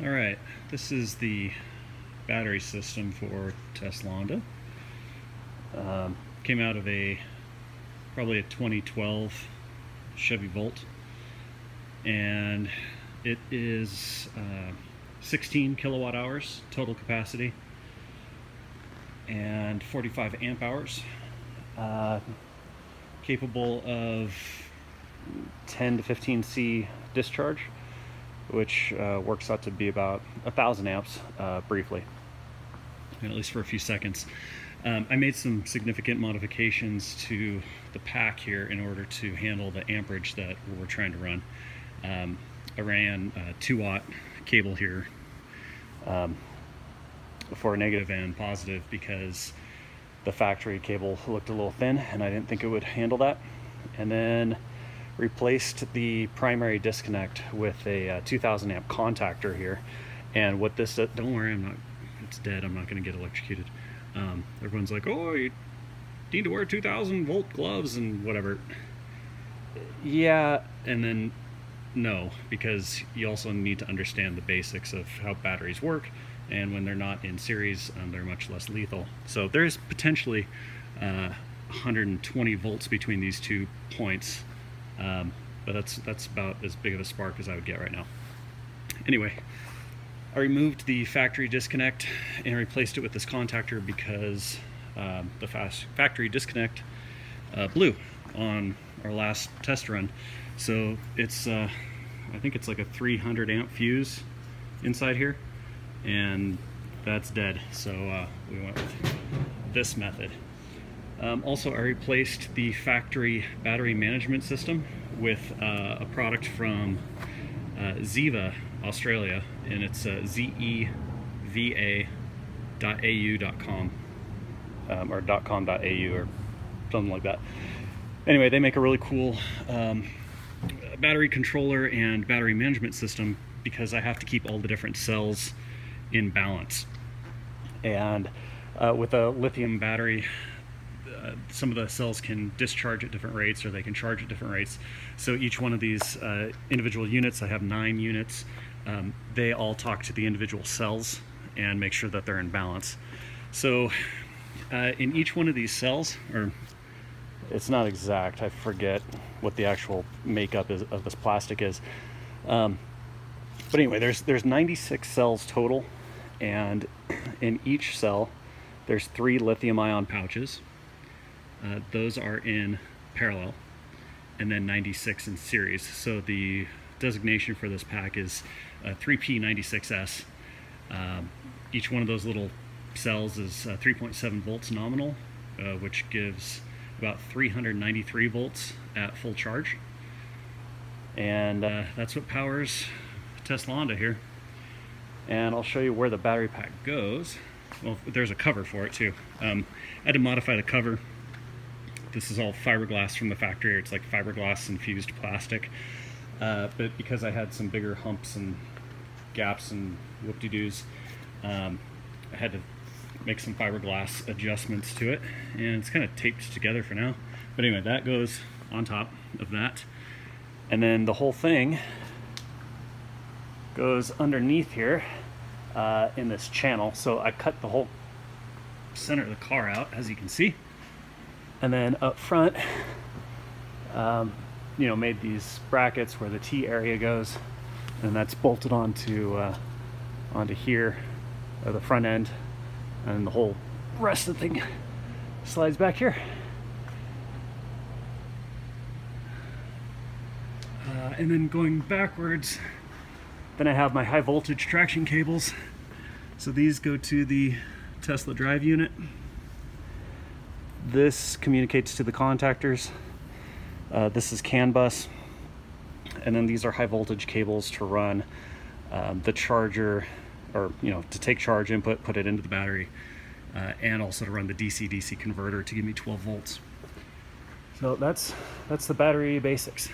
All right, this is the battery system for Teslonda. Um, came out of a probably a 2012 Chevy Volt, and it is uh, 16 kilowatt hours total capacity and 45 amp hours. Uh, capable of 10 to 15 C discharge which uh, works out to be about a thousand amps uh, briefly, at least for a few seconds. Um, I made some significant modifications to the pack here in order to handle the amperage that we're trying to run. Um, I ran a 2/0 cable here um, for negative and positive because the factory cable looked a little thin and I didn't think it would handle that. And then replaced the primary disconnect with a uh, 2000 amp contactor here. And what this, uh, don't worry, I'm not, it's dead, I'm not gonna get electrocuted. Um, everyone's like, oh, you need to wear 2000 volt gloves and whatever. Yeah, and then no, because you also need to understand the basics of how batteries work. And when they're not in series, um, they're much less lethal. So there's potentially uh, 120 volts between these two points um, but that's, that's about as big of a spark as I would get right now. Anyway, I removed the factory disconnect and replaced it with this contactor because um, the fast factory disconnect uh, blew on our last test run. So it's, uh, I think it's like a 300 amp fuse inside here and that's dead. So uh, we went with this method. Um, also, I replaced the factory battery management system with uh, a product from uh, ZEVA, Australia, and it's uh, zeva.au.com um, or .com.au or something like that. Anyway, they make a really cool um, battery controller and battery management system because I have to keep all the different cells in balance. And uh, with a lithium battery, uh, some of the cells can discharge at different rates or they can charge at different rates. So each one of these uh, individual units, I have nine units, um, they all talk to the individual cells and make sure that they're in balance. So uh, in each one of these cells, or it's not exact, I forget what the actual makeup is, of this plastic is. Um, but anyway, there's, there's 96 cells total and in each cell there's three lithium ion pouches uh, those are in parallel and then 96 in series. So the designation for this pack is uh, 3P96S. Um, each one of those little cells is uh, 3.7 volts nominal, uh, which gives about 393 volts at full charge. And uh, that's what powers Teslonda here. And I'll show you where the battery pack goes. Well, there's a cover for it too. Um, I had to modify the cover this is all fiberglass from the factory. It's like fiberglass infused plastic. Uh, but because I had some bigger humps and gaps and whoop-de-doos, um, I had to make some fiberglass adjustments to it. And it's kind of taped together for now. But anyway, that goes on top of that. And then the whole thing goes underneath here uh, in this channel. So I cut the whole center of the car out, as you can see. And then up front, um, you know, made these brackets where the T area goes, and that's bolted onto uh, onto here, uh, the front end, and the whole rest of the thing slides back here. Uh, and then going backwards, then I have my high voltage traction cables. So these go to the Tesla drive unit. This communicates to the contactors. Uh, this is CAN bus. And then these are high voltage cables to run um, the charger or, you know, to take charge input, put it into the battery, uh, and also to run the DC-DC converter to give me 12 volts. So that's, that's the battery basics.